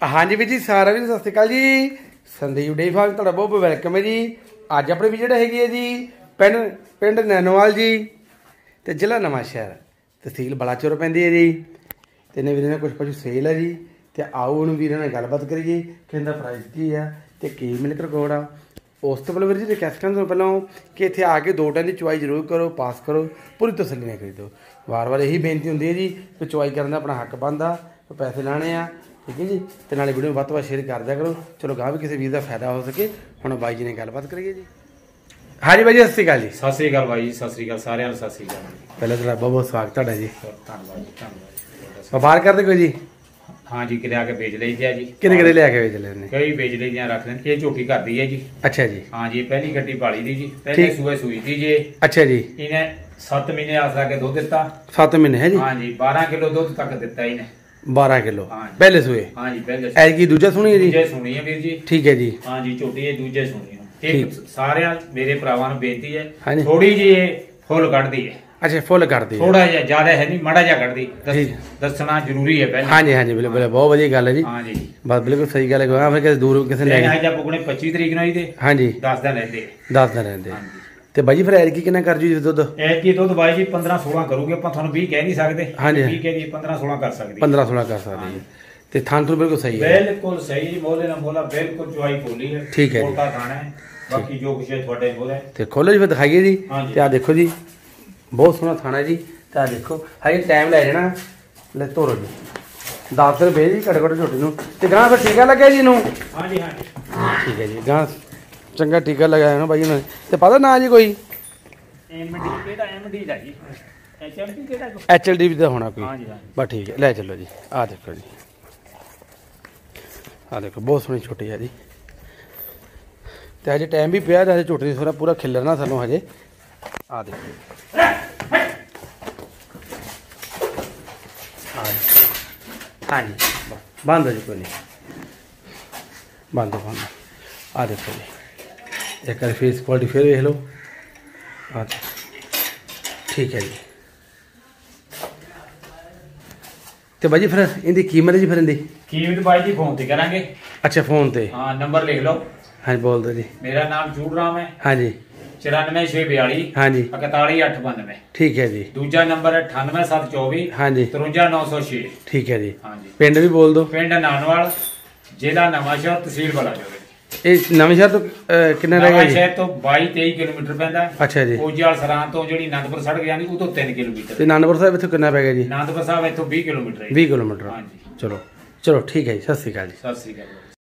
ਹਾਂਜੀ ਵੀਰ ਜੀ, ਸਾਰਿਆਂ ਨੂੰ ਸਤਿ ਸ਼੍ਰੀ ਅਕਾਲ ਜੀ। ਸੰਦੀਪ ਡੇ ਫਾਰਮ ਤੁਹਾਡਾ ਬਹੁਤ ਬਹੁਤ ਵੈਲਕਮ ਹੈ ਜੀ। ਅੱਜ ਆਪਣੇ ਵੀ ਜਿਹੜਾ ਹੈਗੀ ਹੈ ਜੀ, ਪਿੰਡ ਪਿੰਡ ਨੈਨੋਵਾਲ ਜੀ ਤੇ ਜ਼ਿਲ੍ਹਾ ਨਵਾਂ ਸ਼ਹਿਰ। ਤਹਿਸੀਲ ਬਲਾਚੌਰ ਪੈਂਦੀ ਹੈ ਜੀ। ਤੇ ਨੇ ਵੀਰੇ ਨੇ ਕੁਝ ਕੁਝ ਸੇਲ ਹੈ ਜੀ। ਤੇ ਆਓ ਉਹਨੂੰ ਵੀਰਾਂ ਨਾਲ ਗੱਲਬਾਤ ਕਰੀਏ ਕਿ ਇਹਦਾ ਪ੍ਰਾਈਸ ਕੀ ਆ ਤੇ ਕੀ ਮਿਲਕ ਰਿਕਾਰਡ ਆ। ਉਸ ਤੋਂ ਪਹਿਲਾਂ ਵੀਰ ਜੀ ਰਿਕਵੈਸਟ ਕਰਨ ਤੋਂ ਪਹਿਲਾਂ ਕਿ ਇੱਥੇ ਆ ਕੇ ਦੋ ਟਾਈਮ ਦੀ ਚੁਆਈ ਜ਼ਰੂਰ ਕਰੋ ਪਾਸ ਕਰੋ, ਪੂਰੀ ਤਸੱਲੀ ਨਾਲ ਖਰੀਦੋ। ਵਾਰ-ਵਾਰ ਇਹੀ ਬੇਨਤੀ ਹੁੰਦੀ ਹੈ ਜੀ ਕਿ ਚੁਆਈ ਕਰਨ ਦਾ ਆਪਣਾ ਹੱਕ ਬਣਦਾ, ਪੈਸੇ ਲਾਣੇ ਆ। ਠੀਕ ਹੈ ਜੀ? ਤੇ ਨਾਲੇ ਵੀਡੀਓ ਨੂੰ ਵੱਧ ਤੋਂ ਵੱਧ ਸ਼ੇਅਰ ਕਰ ਦਿਆ ਕਰੋ। ਚਲੋ ਗਾਹ ਵੀ ਕਿਸੇ ਵੀਰ ਦਾ ਫਾਇਦਾ ਹੋ ਸਕੇ। ਹੁਣ ਬਾਈ ਜੀ ਨੇ ਗੱਲਬਾਤ ਕਰੀਏ ਜੀ। ਹਾਂਜੀ ਬਾਈ ਜੀ ਸਤਿ ਸ਼੍ਰੀ ਅਕਾਲ ਜੀ। ਸਤਿ ਸ੍ਰੀ ਅਕਾਲ ਬਾਈ ਜੀ ਸਤਿ ਸ੍ਰੀ ਅਕਾਲ ਸਾਰਿਆਂ ਨੂੰ ਸਤਿ ਸ੍ਰੀ ਅਕਾਲ। ਪਹਿਲਾਂ ਤੁਹਾਡਾ ਬਹੁਤ ਬਹੁਤ ਸਵਾਗਤ ਤੁਹਾਡਾ ਜੀ। ਧੰਨਵਾਦ ਜੀ ਧੰਨਵਾਦ ਵਪਾਰ ਕਰਦੇ ਕੋਈ ਜੀ? ਹਾਂ ਜੀ ਕਿਰਿਆ ਕੇ ਵੇਚ ਲਈ ਜੀ। ਕਿਹਦੇ ਕਿਹਦੇ ਲਿਆ ਕੇ ਵੇਚ ਲੈਣੇ ਕਈ ਵੇਚ ਲਈ ਜਾਂ ਰੱਖ ਲੈਣ ਇਹ ਝੋਟੀ ਕਰਦੀ ਹੈ ਜੀ। ਅੱਛਾ ਜੀ। ਹਾਂ ਜੀ ਪਹਿਲੀ ਗੱਡੀ ਪਾਲੀ ਦੀ ਜੀ। ਪਹਿਲੇ। ਸੂਏ ਸੂਈ ਦੀ ਜੀ ਅੱਛਾ ਜੀ। ਇਹਨੇ 7 ਮਹੀਨੇ ਆਸਰਾ ਕੇ ਦੁੱਧ ਦਿੱਤਾ। 7 ਮਹੀਨੇ ਹੈ ਜੀ। ਹਾਂ ਜੀ 12 ਕਿਲੋ ਦੁੱਧ ਤੱਕ ਦਿੱਤਾ ਇਹਨੇ। 12 ਕਿਲੋ। ਹਾਂ। ਪਹਿਲੇ ਸੂਏ। ਹਾਂ ਜੀ ਪਹਿਲੇ ਐ ਕੀ ਦੂਜਾ ਸੁਣੀ ਹੈ ਜੀ? ਦੂਜੇ ਸੁਣੀ ਹੈ ਵੀਰ ਜੀ। ਠੀਕ ਹੈ ਜੀ। ਹਾਂ ਜੀ ਝੋਟੀ ਇਹ ਦੂਜੇ ਸੁਣੀ ਹੈ ਠੀਕ। ਸਾਰਿਆਂ ਮੇਰੇ ਭਰਾਵਾਂ ਨੂੰ ਬੇਨਤੀ ਹਾਂ ਜੀ। ਹੈ ਥੋੜੀ ਜੀ ਇਹ ਫੁੱਲ ਕੱਢਦੀ ਹੈ। ਅੱਛਾ ਫੁੱਲ ਕਰਦੀ ਹੈ। ਥੋੜਾ ਜਿਹਾ ਜ਼ਿਆਦਾ ਹੈ ਨਹੀਂ ਮਾੜਾ ਜਿਹਾ ਕੱਢਦੀ। ਦੱਸ- ਠੀਕ। ਦੱਸਣਾ ਜ਼ਰੂਰੀ ਹੈ ਪਹਿਲਾਂ। ਹਾਂਜੀ ਹਾਂਜੀ ਬਿਲਕੁਲ ਬਹੁਤ ਵਧੀਆ ਗੱਲ ਹੈ ਜੀ। ਹਾਂ ਜੀ ਬਸ ਬਿਲਕੁਲ ਸਹੀ ਗੱਲ ਹੈ। ਫਿਰ ਕਿਸੇ ਦੂਰ ਕਿਸੇ ਲੈ ਲੈਣ ਕੇ। ਹੈ ਜਾਂ ਪੁਗਣੇ 25 ਤਰੀਕ ਨੂੰ ਇਹਦੇ ਹਾਂਜੀ। 10 ਦਿਨ ਰਹਿੰਦੇ ਦੱਸ ਦਿਨ ਰਹਿੰਦੇ ਹਾਂਜੀ। ਤੇ ਬਾਈ ਜੀ ਫਿਰ ਐਰ ਕੀ ਕਿੰਨਾ ਕਰ ਜੂ ਜੀ ਦੁੱਧ? ਇਹ ਕੀ ਦੁੱਧ ਬਾਈ ਜੀ 15 16 ਕਰੂਗੇ ਆਪਾਂ ਤੁਹਾਨੂੰ 20 ਕਹਿ ਨਹੀਂ ਸਕਦੇ। ਹਾਂਜੀ। 20 ਕਹਿ ਦੀ 15 16 ਕਰ ਸਕਦੀ। 15 16 ਕਰ ਸਕਦੇ ਜੀ। ਤੇ ਥਾਂ ਤੋਂ ਬਿਲਕੁਲ ਸਹੀ ਹੈ। ਬਿਲਕੁਲ ਸਹੀ ਜੀ ਮੋਲੇ ਨਾਲ ਮੋਲਾ ਬਿਲਕੁਲ ਚੁਆਈ ਬੋਲੀ ਹੈ। ਠੀਕ ਹੈ। ਮੋਟਾ ਖਾਣਾ ਹੈ। ਬਾਕੀ ਜੋ ਕੁਛ ਹੈ ਤੁਹਾਡੇ ਕੋਲ ਹੈ। ਤੇ ਖੋਲੋ ਜੀ ਫਿਰ ਦਿਖਾਈਏ ਜੀ। ਤੇ ਆ ਦੇਖੋ ਜੀ ਬਹੁਤ ਸੋਹਣਾ ਥਾਣਾ ਜੀ। ਤੇ ਆ ਦੇਖੋ ਹਜੇ ਟਾਈਮ ਲੈ ਜਾਣਾ। ਲੈ ਤੋਰੋ ਜੀ। 10 ਰੁਪਏ ਜੀ ਘੱਟ ਝੋਟੀ ਨੂੰ। ਤੇ ਗਾਂ ਫਿਰ ਟੀਕਾ ਲੱਗਿਆ ਜੀ ਇਹਨੂੰ? ਹਾਂਜੀ ਹਾਂਜੀ। ਠੀਕ ਹੈ ਜੀ ਗਾਂ ਚੰਗਾ ਟੀਕਾ ਲਗਾਇਆ ਨਾ ਬਾਈ ਉਹਨਾਂ ਨੇ। ਤੇ ਪਤਾ ਨਾ ਜੀ ਕੋਈ? ਐਮਡੀ ਕਿਹੜਾ ਐਮਡੀ ਦਾ ਜੀ? ਐਚਐਮਡੀ ਕਿਹੜਾ ਐਚਐਲਡੀ ਵੀ ਦਾ ਹੋਣਾ ਕੋਈ। ਹਾਂਜੀ ਹਾਂਜੀ ਬਸ ਠੀਕ ਹੈ ਲੈ ਚੱਲੋ ਜੀ। ਆ ਦੇਖੋ ਜੀ। ਆ ਦੇਖੋ ਬਹੁਤ ਸੋਹਣੀ ਛੋਟੀ ਹੈ ਜੀ। ਤੇ ਹਜੇ ਟਾਈਮ ਵੀ ਪਿਆ ਤੇ ਹਜੇ ਝੋਟੀ ਥੋੜਾ ਪੂਰਾ ਖਿਲਰਨਾ ਸਾਨੂੰ ਹਜੇ। ਆ ਦੇਖੋ ਜੀ। ਹਾਂਜੀ ਬੰਦ ਹੋ ਜੀ ਕੋਈ ਨਹੀਂ। ਬੰਦ ਹੋ, ਬੰਦ। ਹੋ। ਆ ਦੇਖੋ ਜੀ। ਇੱਕ ਵਾਰ ਫੇਸ ਕੁਆਲਿਟੀ ਫਿਰ ਵੇਖ ਲਓ। ਆ ਠੀਕ ਹੈ ਜੀ। ਤੇ ਬਾਜੀ ਫਿਰ ਇਹਦੀ ਕੀਮਤ ਜੀ ਫਿਰ ਇਹਦੀ? ਕੀਮਤ ਬਾਈ ਜੀ ਫੋਨ ਤੇ ਕਰਾਂਗੇ। ਅੱਛਾ ਫੋਨ ਤੇ। ਹਾਂ ਨੰਬਰ ਲਿਖ ਲਓ। ਹਾਂਜੀ ਬੋਲ ਦਿਓ ਜੀ। ਮੇਰਾ ਨਾਮ ਜੂੜ ਰਾਮ ਹੈ ਹਾਂਜੀ 94642 ਹਾਂਜੀ 41892 ਠੀਕ ਹੈ ਜੀ। ਦੂਜਾ ਨੰਬਰ ਹੈ 98724 ਹਾਂਜੀ 53906 ਠੀਕ ਹੈ ਜੀ। ਹਾਂਜੀ ਪਿੰਡ ਵੀ ਬੋਲ ਦਿਓ। ਪਿੰਡ ਨਾਨਵਾਲ ਜ਼ਿਲ੍ਹਾ ਨਵਾਂਸ਼ਹਿਰ ਤਹਿਸੀਲ ਬਲਾਚੌਰ। ਇਹ ਨਵੇਂ ਸ਼ਹਿਰ ਤੋਂ ਅਹ, ਕਿੰਨਾ ਰਹਿ ਗਿਆ ਜੀ? ਨਵਾਂਸ਼ਹਿਰ ਤੋਂ 22 23 ਕਿਲੋਮੀਟਰ ਪੈਂਦਾ। ਅੱਛਾ ਜੀ। ਕੋਜੀਵਾਲ ਸਰਾਂ ਤੋਂ ਜਿਹੜੀ ਅਨੰਦਪੁਰ ਸੜਕ ਜਾਂਦੀ ਉਹ ਤੋਂ 3 ਕਿਲੋਮੀਟਰ। ਤੇ ਨਾਨਪੁਰ ਸਾਹਿਬ ਇੱਥੋਂ ਕਿੰਨਾ ਪੈ ਗਿਆ ਜੀ? ਅਨੰਦਪੁਰ ਸਾਹਿਬ ਇੱਥੋਂ 20 ਕਿਲੋਮੀਟਰ ਹੈ 20 ਕਿਲੋਮੀਟਰ। ਹਾਂਜੀ। ਚਲੋ ਚਲੋ ਠੀਕ ਹੈ ਜੀ ਸਤਿ ਸ਼੍ਰੀ ਅਕਾਲ ਜੀ। ਸਤਿ ਸ੍ਰੀ ਅਕਾਲ।